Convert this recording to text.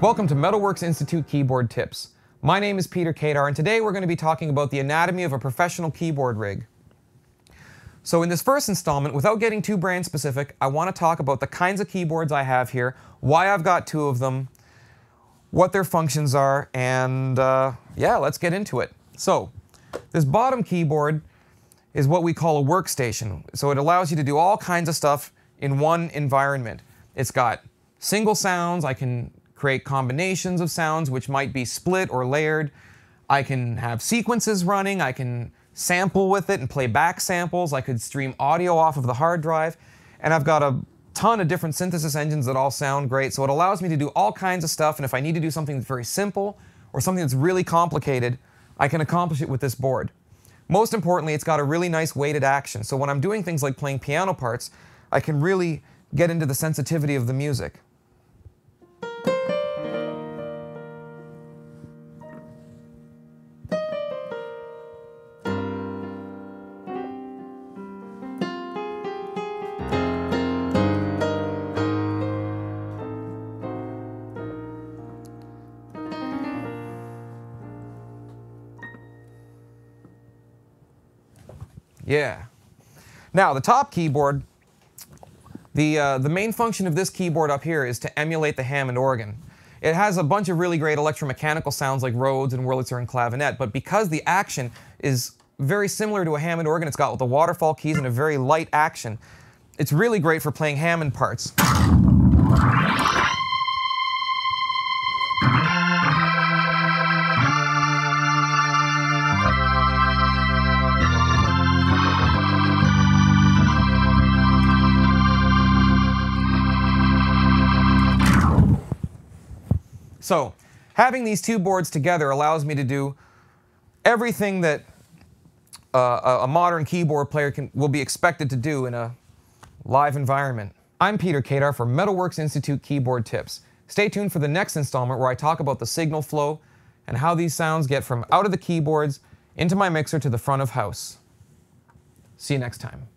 Welcome to Metalworks Institute Keyboard Tips. My name is Peter Kadar, and today we're going to be talking about the anatomy of a professional keyboard rig. So in this first installment, without getting too brand specific, I want to talk about the kinds of keyboards I have here, why I've got two of them, what their functions are, and uh, yeah, let's get into it. So this bottom keyboard is what we call a workstation. So it allows you to do all kinds of stuff in one environment. It's got single sounds, I can create combinations of sounds which might be split or layered. I can have sequences running, I can sample with it and play back samples, I could stream audio off of the hard drive, and I've got a ton of different synthesis engines that all sound great, so it allows me to do all kinds of stuff, and if I need to do something that's very simple or something that's really complicated, I can accomplish it with this board. Most importantly, it's got a really nice weighted action, so when I'm doing things like playing piano parts, I can really get into the sensitivity of the music. Yeah. Now, the top keyboard, the, uh, the main function of this keyboard up here is to emulate the Hammond organ. It has a bunch of really great electromechanical sounds like Rhodes and Wurlitzer and clavinet, but because the action is very similar to a Hammond organ, it's got the waterfall keys and a very light action, it's really great for playing Hammond parts. So having these two boards together allows me to do everything that uh, a modern keyboard player can, will be expected to do in a live environment. I'm Peter Kadar for Metalworks Institute Keyboard Tips. Stay tuned for the next installment where I talk about the signal flow and how these sounds get from out of the keyboards into my mixer to the front of house. See you next time.